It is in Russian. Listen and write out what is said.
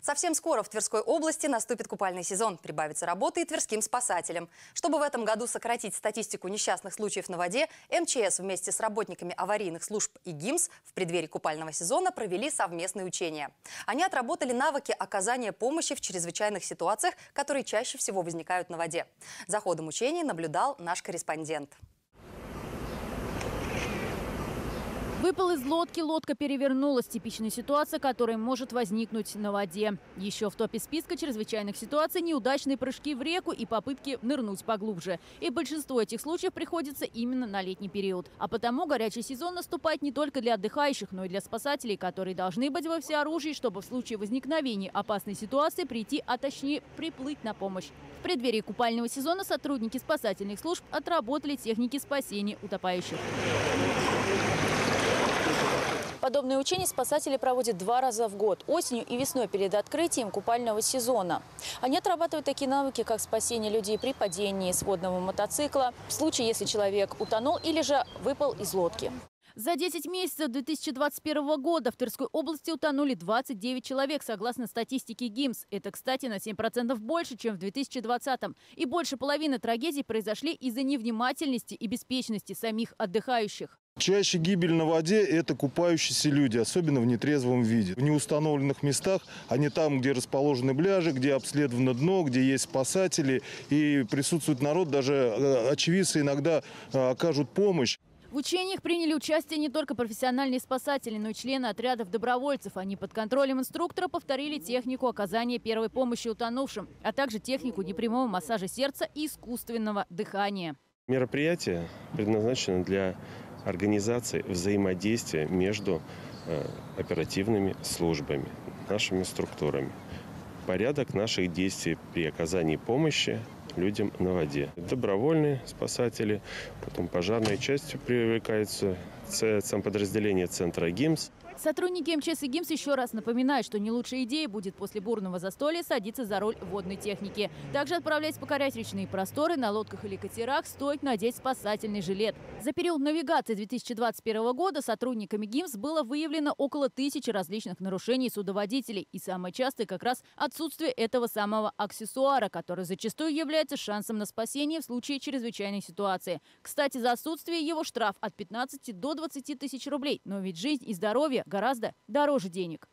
Совсем скоро в Тверской области наступит купальный сезон. Прибавится работы и тверским спасателям. Чтобы в этом году сократить статистику несчастных случаев на воде, МЧС вместе с работниками аварийных служб и ГИМС в преддверии купального сезона провели совместные учения. Они отработали навыки оказания помощи в чрезвычайных ситуациях, которые чаще всего возникают на воде. За ходом учений наблюдал наш корреспондент. Выпал из лодки, лодка перевернулась. Типичная ситуация, которая может возникнуть на воде. Еще в топе списка чрезвычайных ситуаций неудачные прыжки в реку и попытки нырнуть поглубже. И большинство этих случаев приходится именно на летний период. А потому горячий сезон наступает не только для отдыхающих, но и для спасателей, которые должны быть во всеоружии, чтобы в случае возникновения опасной ситуации прийти, а точнее приплыть на помощь. В преддверии купального сезона сотрудники спасательных служб отработали техники спасения утопающих. Подобные учения спасатели проводят два раза в год – осенью и весной перед открытием купального сезона. Они отрабатывают такие навыки, как спасение людей при падении с водного мотоцикла, в случае, если человек утонул или же выпал из лодки. За 10 месяцев 2021 года в Тверской области утонули 29 человек, согласно статистике ГИМС. Это, кстати, на 7% больше, чем в 2020. И больше половины трагедий произошли из-за невнимательности и беспечности самих отдыхающих. Чаще гибель на воде – это купающиеся люди, особенно в нетрезвом виде. В неустановленных местах, а не там, где расположены пляжи, где обследовано дно, где есть спасатели и присутствует народ, даже э, очевидцы иногда э, окажут помощь. В учениях приняли участие не только профессиональные спасатели, но и члены отрядов добровольцев. Они под контролем инструктора повторили технику оказания первой помощи утонувшим, а также технику непрямого массажа сердца и искусственного дыхания. Мероприятие предназначено для организации взаимодействия между э, оперативными службами, нашими структурами. Порядок наших действий при оказании помощи людям на воде. Добровольные спасатели, потом пожарные части привлекаются, подразделение центра ГИМС. Сотрудники МЧС и ГИМС еще раз напоминают, что не лучшая идея будет после бурного застолья садиться за руль водной техники. Также отправляясь покорять речные просторы на лодках или катерах, стоит надеть спасательный жилет. За период навигации 2021 года сотрудниками ГИМС было выявлено около тысячи различных нарушений судоводителей. И самое частое как раз отсутствие этого самого аксессуара, который зачастую является шансом на спасение в случае чрезвычайной ситуации. Кстати, за отсутствие его штраф от 15 до 20 тысяч рублей. Но ведь жизнь и здоровье гораздо дороже денег.